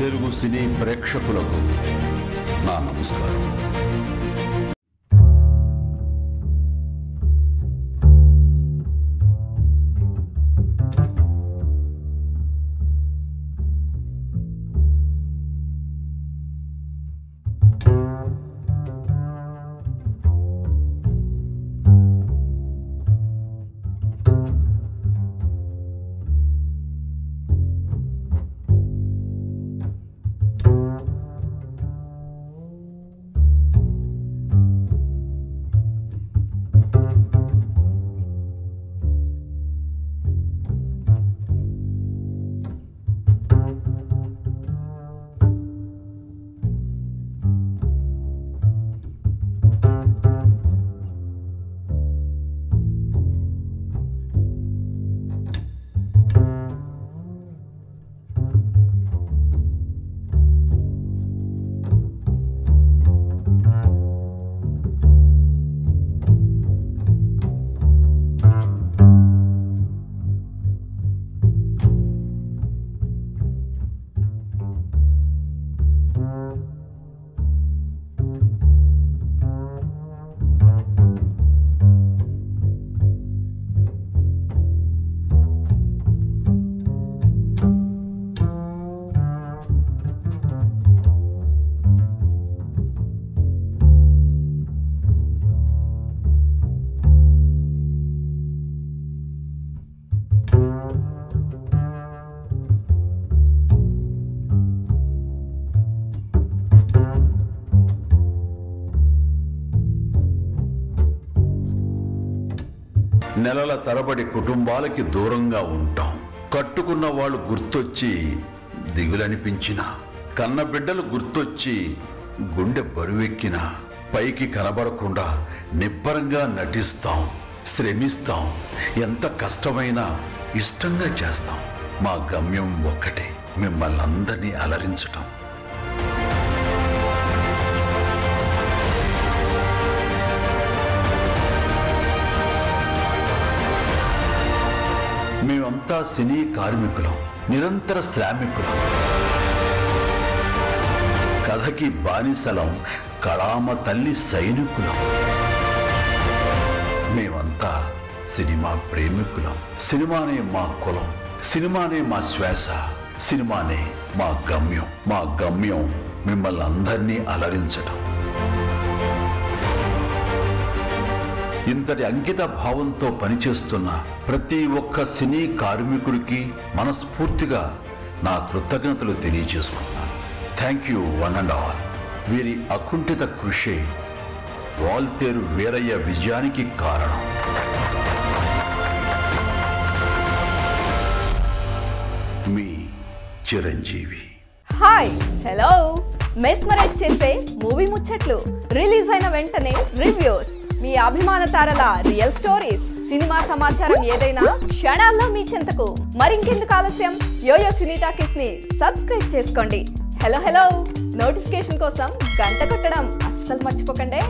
తెలుగు సినీ ప్రేక్షకులకు నా నమస్కారం. నెలల తరబడి కుటుంబాలకి దూరంగా ఉంటాం. కట్టుకున్న వాళ్ళు గుర్తొచ్చి దిగులనిపించిన కన్న బిడ్డలు గుర్తొచ్చి గుండె బరువెక్కిన పైకి కనబడకుండా నిబ్బరంగా నటిస్తాం శ్రమిస్తాం ఎంత కష్టమైనా ఇష్టంగా చేస్తాం. మా గమ్యం ఒక్కటే మిమ్మల్ని అందరినీ అలరించటం. మేమంతా సినీ కార్మికులం నిరంతర శ్రామికులం. కథకి బానిసలం కళామ తల్లి సైనికులం. మేమంతా సినిమా ప్రేమికులం. సినిమానే మా కులం సినిమానే మా శ్వాస సినిమానే మా గమ్యం. మా గమ్యం మిమ్మల్ని అందరినీ అలరించటం. ఇంతటి అంకిత భావంతో పనిచేస్తున్న ప్రతి ఒక్క సినీ కార్మికుడికి మనస్ఫూర్తిగా నా కృతజ్ఞతలు తెలియజేసుకున్నాను thank you one and all వీరి అకుంఠిత కృషి వాల్తేరు వీరయ్య విజయానికి కారణం. మీ చిరంజీవి. హాయ్ హలో మెస్మరైజ్ చేసే మూవీ ముచ్చట్లు. రిలీజ్ అయిన వెంటనే రివ్యూస్ మీ అభిమాన తారల రియల్ స్టోరీస్ సినిమా సమాచారం ఏదైనా క్షణాల్లో మీ చెంతకు మరింకెందుకు ఆలస్యం? యోయో సినీ టాకీస్ని సబ్స్క్రైబ్ చేసుకోండి. హలో హలో నోటిఫికేషన్ కోసం గంట కొట్టడం అస్సలు మర్చిపోకండి.